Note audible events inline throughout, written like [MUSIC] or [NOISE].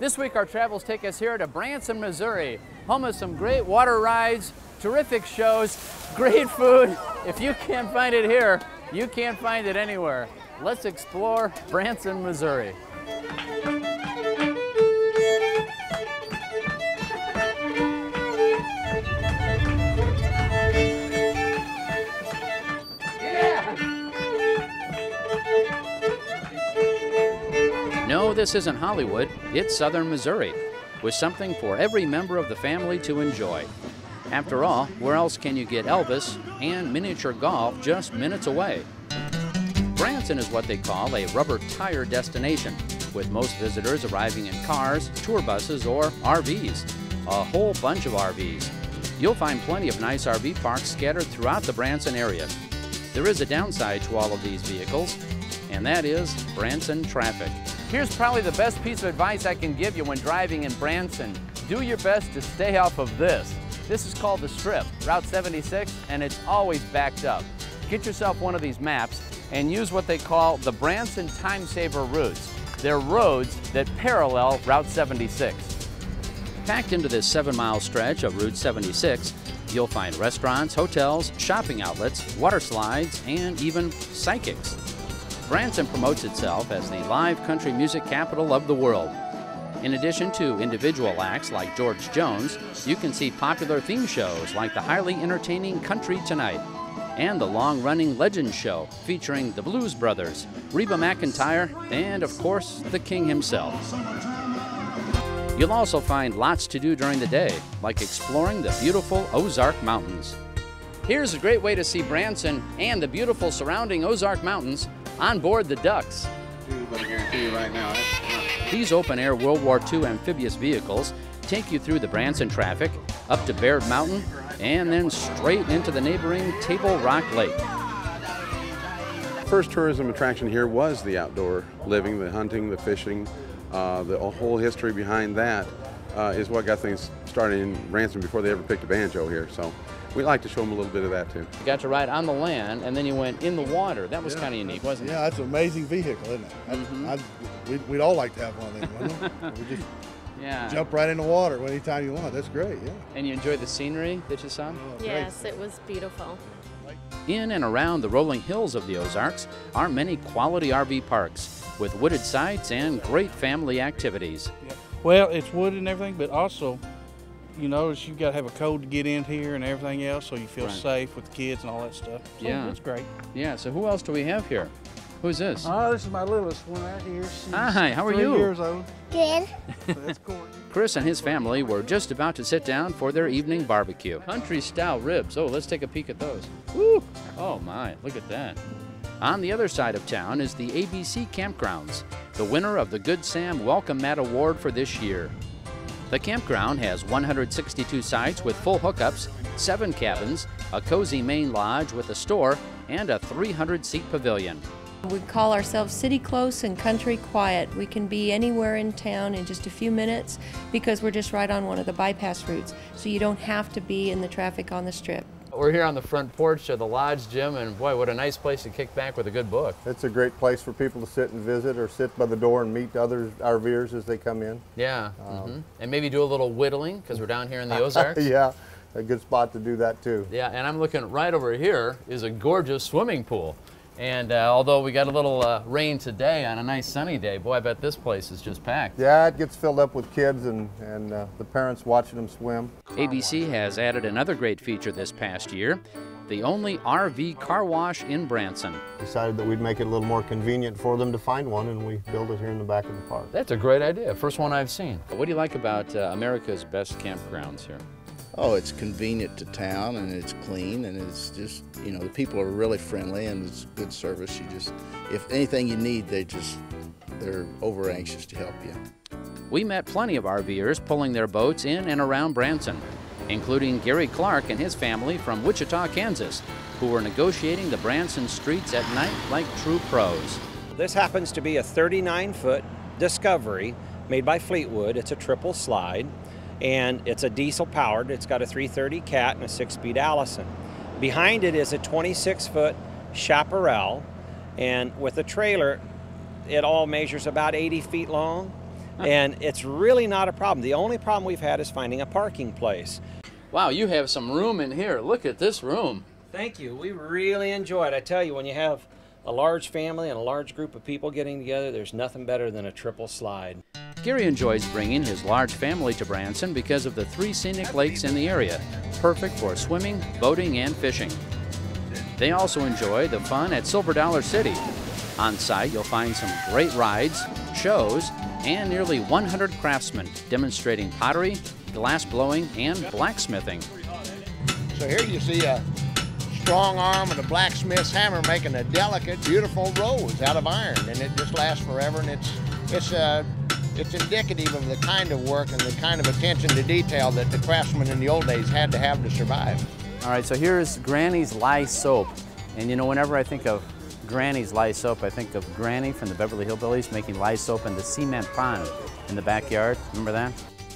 This week our travels take us here to Branson, Missouri, home of some great water rides, terrific shows, great food. If you can't find it here, you can't find it anywhere. Let's explore Branson, Missouri. This isn't Hollywood, it's southern Missouri, with something for every member of the family to enjoy. After all, where else can you get Elvis and miniature golf just minutes away? Branson is what they call a rubber tire destination, with most visitors arriving in cars, tour buses, or RVs. A whole bunch of RVs. You'll find plenty of nice RV parks scattered throughout the Branson area. There is a downside to all of these vehicles, and that is Branson traffic. Here's probably the best piece of advice I can give you when driving in Branson. Do your best to stay off of this. This is called the Strip, Route 76, and it's always backed up. Get yourself one of these maps and use what they call the Branson Time Saver routes. They're roads that parallel Route 76. Packed into this seven mile stretch of Route 76, you'll find restaurants, hotels, shopping outlets, water slides, and even psychics. Branson promotes itself as the live country music capital of the world. In addition to individual acts like George Jones, you can see popular theme shows like the highly entertaining Country Tonight and the long running Legend Show featuring the Blues Brothers, Reba McEntire, and of course, the King himself. You'll also find lots to do during the day, like exploring the beautiful Ozark Mountains. Here's a great way to see Branson and the beautiful surrounding Ozark Mountains on board the Ducks. But I guarantee you right now, These open air World War II amphibious vehicles take you through the Branson traffic, up to Baird Mountain, and then straight into the neighboring Table Rock Lake. first tourism attraction here was the outdoor living, the hunting, the fishing, uh, the whole history behind that uh, is what got things started in Branson before they ever picked a banjo here. So we like to show them a little bit of that too. You got to ride on the land, and then you went in the water. That was Yeah. kind of unique, wasn't it? Yeah, that's an amazing vehicle, isn't it? That's- Mhm. I'd- we'd, we'd all like to have one of them, wouldn't we? [LAUGHS] We just? Yeah. jump right in the water anytime you want. That's great, yeah. And you enjoyed the scenery that you saw? Oh, great. Yes, it was beautiful. In and around the rolling hills of the Ozarks are many quality RV parks with wooded sites and great family activities. Well, it's wood and everything, but also, you notice you've got to have a code to get in here and everything else, so you feel Right. safe with the kids and all that stuff. So Yeah. That's great. Yeah, so who else do we have here? Who's this? Oh, this is my littlest one right here. She's Hi, how are three you? years old. Good. So that's Courtney. [LAUGHS] Chris and his family were just about to sit down for their evening barbecue. Country style ribs. Oh, let's take a peek at those. Woo! Oh my, look at that. On the other side of town is the ABC Campgrounds, the winner of the Good Sam Welcome Mat Award for this year. The campground has 162 sites with full hookups, seven cabins, a cozy main lodge with a store, and a 300 seat pavilion. We call ourselves City Close and Country Quiet. We can be anywhere in town in just a few minutes because we're just right on one of the bypass routes, so you don't have to be in the traffic on the strip. We're here on the front porch of the lodge, Jim, and boy, what a nice place to kick back with a good book. It's a great place for people to sit and visit or sit by the door and meet other RVers as they come in. Yeah, mhm. and maybe do a little whittling because we're down here in the [LAUGHS] Ozarks. yeah, a good spot to do that too. Yeah, and I'm looking right over here is a gorgeous swimming pool. And uh, although we got a little uh, rain today on a nice sunny day, boy, I bet this place is just packed. Yeah, it gets filled up with kids and, and uh, the parents watching them swim. ABC has added another great feature this past year the only RV car wash in Branson. Decided that we'd make it a little more convenient for them to find one and we built it here in the back of the park. That's a great idea. First one I've seen. What do you like about uh, America's best campgrounds here? Oh, it's convenient to town and it's clean and it's just, you know, the people are really friendly and it's good service. You just, if anything you need, they just, they're over anxious to help you. We met plenty of RVers pulling their boats in and around Branson, including Gary Clark and his family from Wichita, Kansas, who were negotiating the Branson streets at night like true pros. This happens to be a 39 foot Discovery made by Fleetwood. It's a triple slide and it's a diesel powered. It's got a 330 Cat and a six speed Allison. Behind it is a 26 foot Chaparral and with a trailer, it all measures about 80 feet long. and it's really not a problem. The only problem we've had is finding a parking place. Wow, you have some room in here. Look at this room. Thank you. We really enjoy it. I tell you, when you have a large family and a large group of people getting together, there's nothing better than a triple slide. Gary enjoys bringing his large family to Branson because of the three scenic lakes in the area, perfect for swimming, boating, and fishing. They also enjoy the fun at Silver Dollar City. On site, you'll find some great rides, shows, and nearly 100 craftsmen demonstrating pottery, glass blowing, and blacksmithing. So here you see a strong arm and a blacksmith's hammer making a delicate, beautiful rose out of iron, and it just lasts forever. And it's it's uh, it's indicative of the kind of work and the kind of attention to detail that the craftsmen in the old days had to have to survive. All right, so here's Granny's Lye Soap. And you know, whenever I think of Granny's Lye Soap, I think of Granny from the Beverly Hillbillies making lye soap in the cement pond in the backyard. Remember that?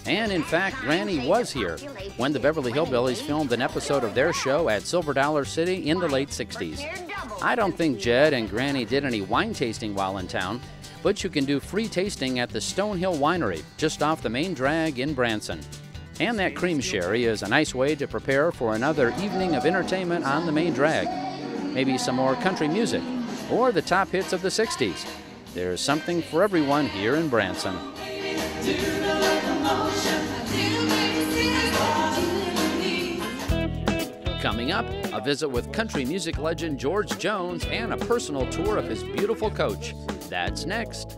And in fact, Granny was here when the Beverly Hillbillies filmed an episode of their show at Silver Dollar City in the late 60s. I don't think Jed and Granny did any wine tasting while in town, but you can do free tasting at the Stone Hill Winery just off the main drag in Branson. And that cream sherry is a nice way to prepare for another evening of entertainment on the main drag. Maybe some more country music or the top hits of the 60s. There's something for everyone here in Branson. Coming up, a visit with country music legend George Jones and a personal tour of his beautiful coach. That's next.